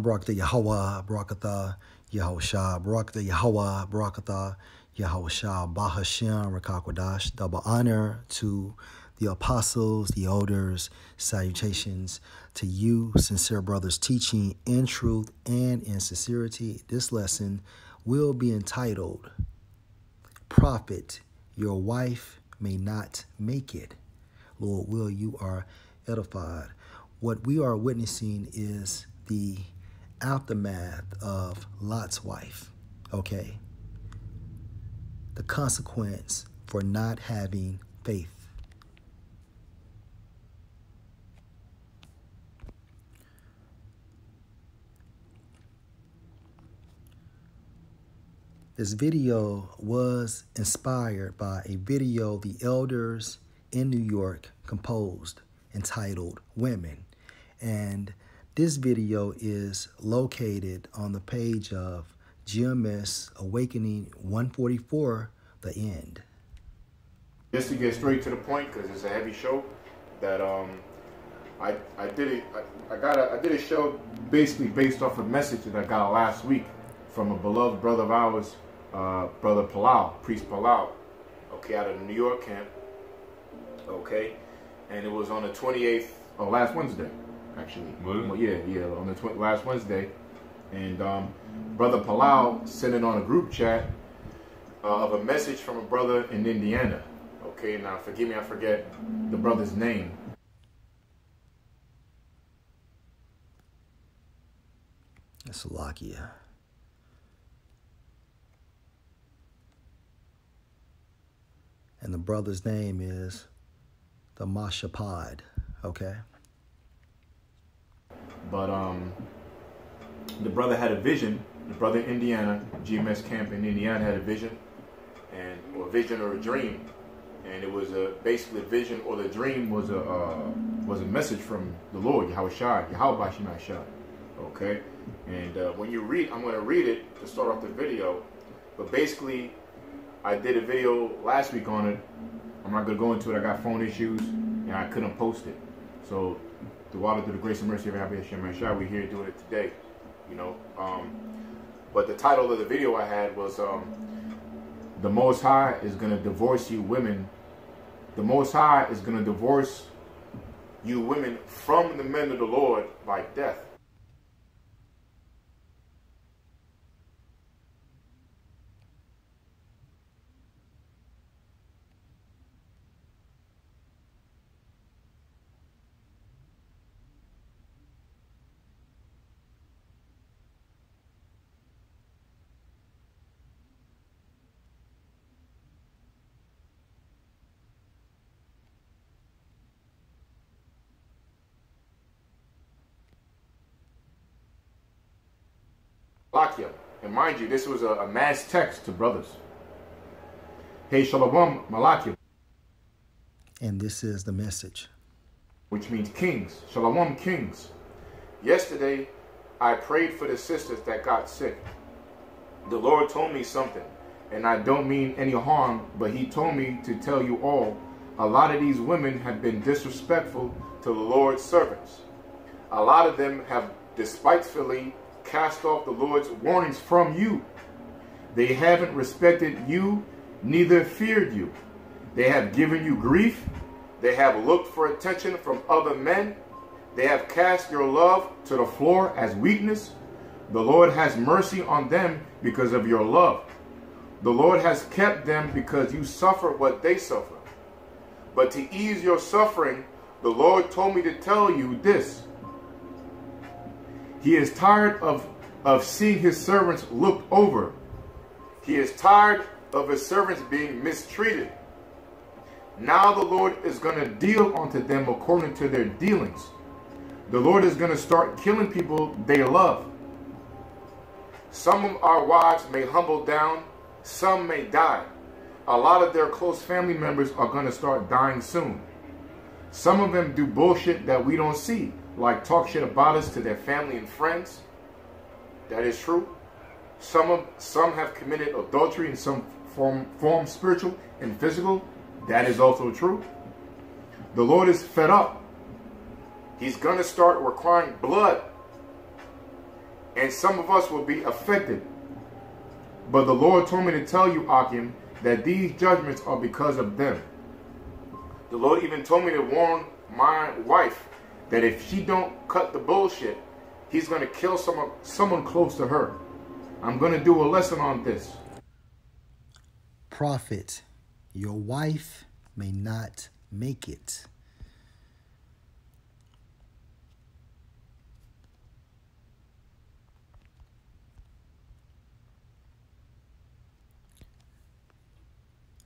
Barakatah Yahweh, Barakatah Yahushua, Barakatah Yahweh, Barakatah Yahushua, Bahashim, Rakakwadash. Double honor to the apostles, the elders, salutations to you, sincere brothers, teaching in truth and in sincerity. This lesson will be entitled Prophet, Your Wife May Not Make It. Lord, will you are edified. What we are witnessing is the aftermath of Lot's wife, okay? The consequence for not having faith. This video was inspired by a video the elders in New York composed entitled Women. And this video is located on the page of GMS Awakening 144, The End. Just to get straight to the point, because it's a heavy show, that um, I I did it. I, I got a, I did a show basically based off a message that I got last week from a beloved brother of ours, uh, brother Palau, priest Palau, okay, out of the New York camp, okay, and it was on the 28th, oh, last Wednesday actually. Well, yeah, yeah, on the tw- last Wednesday, and um, brother Palau sent it on a group chat uh, of a message from a brother in Indiana. Okay, now forgive me, I forget the brother's name. Slovakia. And the brother's name is the Mashapad, okay? But um, the brother had a vision. The brother in Indiana, GMS camp in Indiana, had a vision, and or a vision or a dream, and it was a basically a vision or the dream was a uh, was a message from the Lord Yahweh Shai, Yahweh Shai. Okay, and uh, when you read, I'm going to read it to start off the video, but basically, I did a video last week on it. I'm not going to go into it. I got phone issues and I couldn't post it, so through water, through the grace and mercy of Rabbi Hashem Shah, we're here doing it today. You know, um, but the title of the video I had was um, "The Most High is going to divorce you, women. The Most High is going to divorce you, women, from the men of the Lord by death." Lakia. And mind you, this was a, a mass text to brothers. Hey, Shalom, Malakia. And this is the message. Which means kings. Shalom, kings. Yesterday, I prayed for the sisters that got sick. The Lord told me something, and I don't mean any harm, but He told me to tell you all a lot of these women have been disrespectful to the Lord's servants. A lot of them have despitefully cast off the Lord's warnings from you. They haven't respected you, neither feared you. They have given you grief. They have looked for attention from other men. They have cast your love to the floor as weakness. The Lord has mercy on them because of your love. The Lord has kept them because you suffer what they suffer. But to ease your suffering, the Lord told me to tell you this. He is tired of, of seeing his servants looked over. He is tired of his servants being mistreated. Now the Lord is going to deal unto them according to their dealings. The Lord is going to start killing people they love. Some of our wives may humble down, some may die. A lot of their close family members are going to start dying soon. Some of them do bullshit that we don't see like talk shit about us to their family and friends. That is true. Some of some have committed adultery in some form, form spiritual and physical. That is also true. The Lord is fed up. He's going to start requiring blood. And some of us will be affected. But the Lord told me to tell you, Akim, that these judgments are because of them. The Lord even told me to warn my wife that if she don't cut the bullshit, he's going to kill someone, someone close to her. I'm going to do a lesson on this. Prophet, your wife may not make it.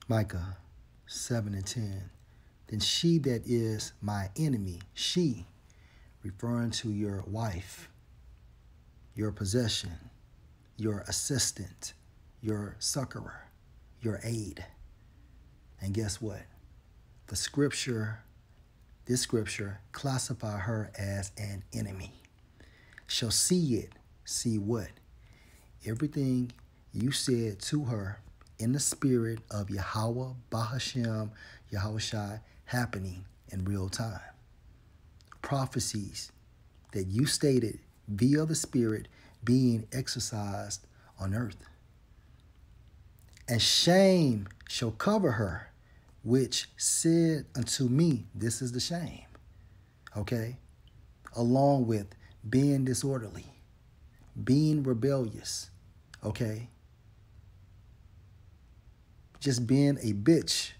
Micah 7 and 10. Then she that is my enemy, she, referring to your wife, your possession, your assistant, your succorer, your aid. And guess what? The scripture, this scripture, classify her as an enemy. Shall see it, see what? Everything you said to her in the spirit of Yahweh, Bahashem, Yahushai happening in real time. Prophecies that you stated via the Spirit being exercised on earth. And shame shall cover her, which said unto me, This is the shame. Okay? Along with being disorderly, being rebellious. Okay? Just being a bitch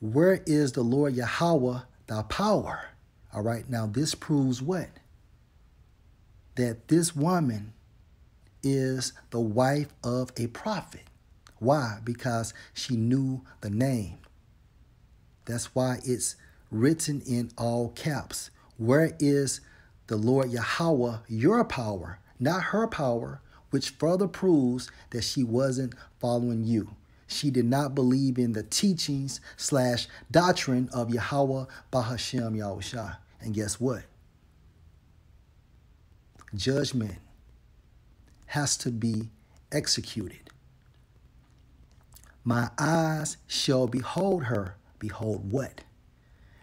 where is the Lord Yahweh, thy power? All right, now this proves what? That this woman is the wife of a prophet. Why? Because she knew the name. That's why it's written in all caps. Where is the Lord Yahweh, your power, not her power, which further proves that she wasn't following you. She did not believe in the teachings slash doctrine of Yahweh Bahashem Yahushua. And guess what? Judgment has to be executed. My eyes shall behold her. Behold what?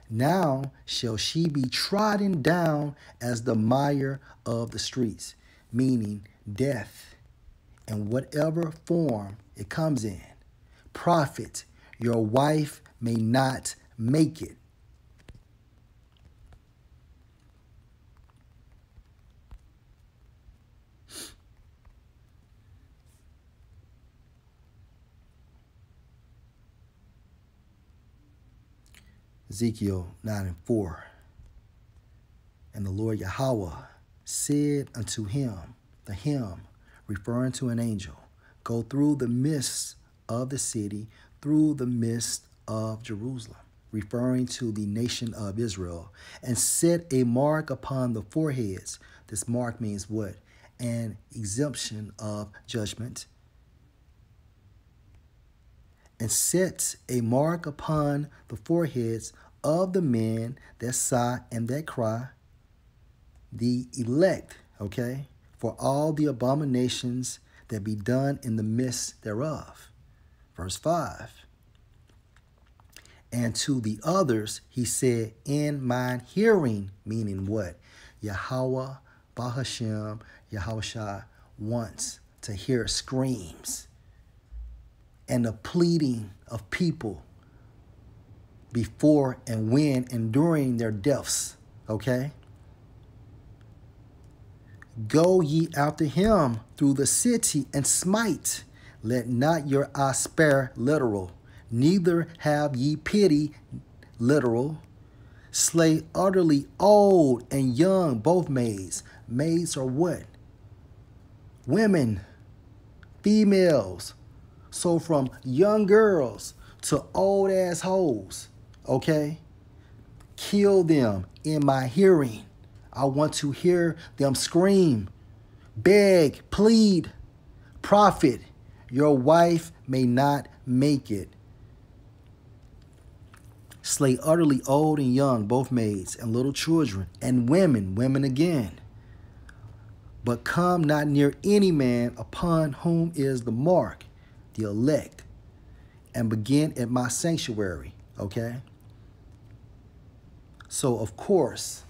Now shall she be trodden down as the mire of the streets, meaning death in whatever form it comes in. Prophet, your wife may not make it. Ezekiel 9 and 4. And the Lord Yahweh said unto him, the him, referring to an angel, go through the midst of the city through the midst of Jerusalem, referring to the nation of Israel, and set a mark upon the foreheads. This mark means what? An exemption of judgment. And sets a mark upon the foreheads of the men that sigh and that cry, the elect, okay, for all the abominations that be done in the midst thereof. Verse 5. And to the others he said, In mine hearing, meaning what? Yahweh, Bahashem, Yahushua wants to hear screams and the pleading of people before and when and during their deaths. Okay? Go ye after him through the city and smite let not your eye spare literal, neither have ye pity literal. Slay utterly old and young, both maids. Maids are what? Women, females. So from young girls to old assholes, okay? Kill them in my hearing. I want to hear them scream, beg, plead, prophet, your wife may not make it. Slay utterly old and young, both maids and little children, and women, women again. But come not near any man upon whom is the mark, the elect, and begin at my sanctuary. Okay? So, of course,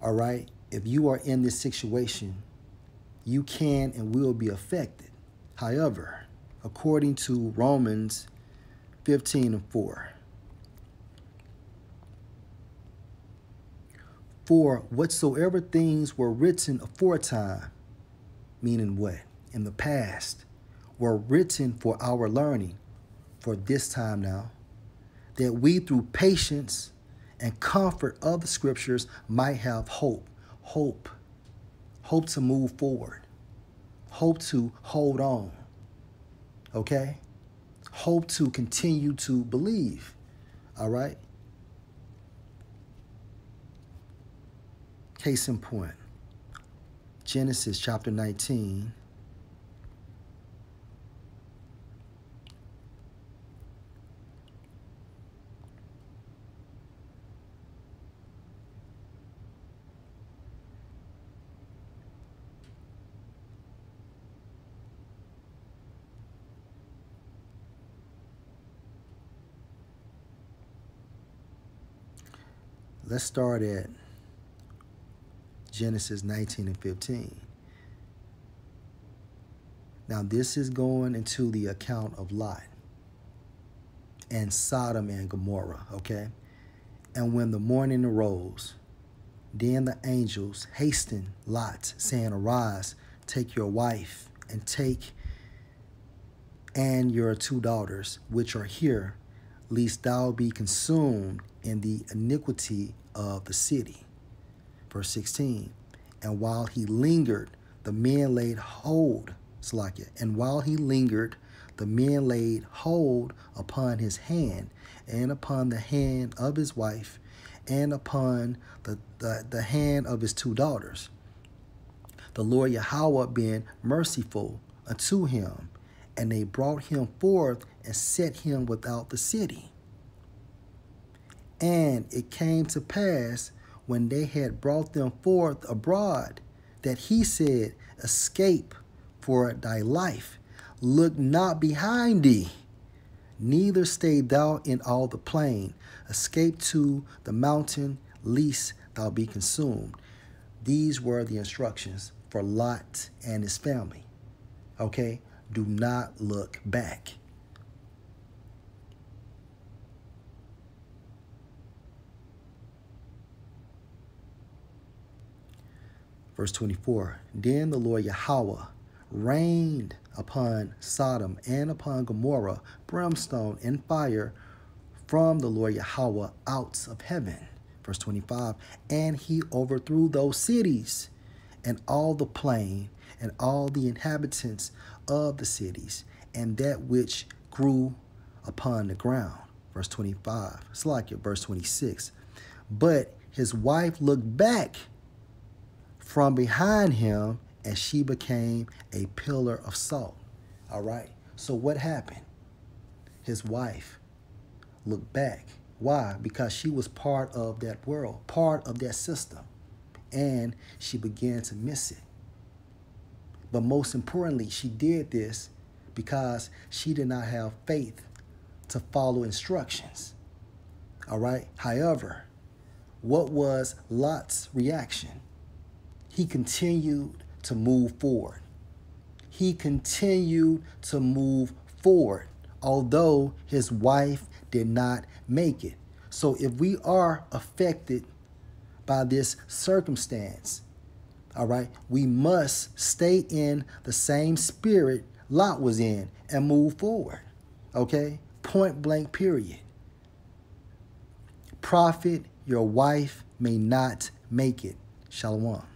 all right, if you are in this situation you can and will be affected. However, according to Romans 15 and 4, For whatsoever things were written aforetime, meaning what? In the past, were written for our learning, for this time now, that we through patience and comfort of the scriptures might have hope. Hope. Hope to move forward. Hope to hold on. Okay? Hope to continue to believe. All right? Case in point Genesis chapter 19. Let's start at Genesis 19 and 15. Now, this is going into the account of Lot and Sodom and Gomorrah, okay? And when the morning arose, then the angels hastened Lot, saying, Arise, take your wife, and take and your two daughters, which are here, lest thou be consumed in the iniquity of the city. Verse 16. And while he lingered, the men laid hold, Salakia, and while he lingered, the men laid hold upon his hand and upon the hand of his wife and upon the, the, the hand of his two daughters. The Lord Yahweh being merciful unto him, and they brought him forth and set him without the city. And it came to pass when they had brought them forth abroad, that he said, Escape for thy life. Look not behind thee, neither stay thou in all the plain. Escape to the mountain, lest thou be consumed. These were the instructions for Lot and his family. Okay? Do not look back. Verse 24 Then the Lord Yahweh rained upon Sodom and upon Gomorrah brimstone and fire from the Lord Yahweh out of heaven. Verse 25 And he overthrew those cities and all the plain and all the inhabitants of the cities and that which grew upon the ground. Verse 25. It's like it, verse 26. But his wife looked back from behind him and she became a pillar of salt. All right. So what happened? His wife looked back. Why? Because she was part of that world, part of that system. And she began to miss it. But most importantly, she did this because she did not have faith to follow instructions. All right. However, what was Lot's reaction? he continued to move forward. He continued to move forward, although his wife did not make it. So if we are affected by this circumstance, all right, we must stay in the same spirit Lot was in and move forward. Okay? Point blank, period. Prophet, your wife may not make it. Shalom.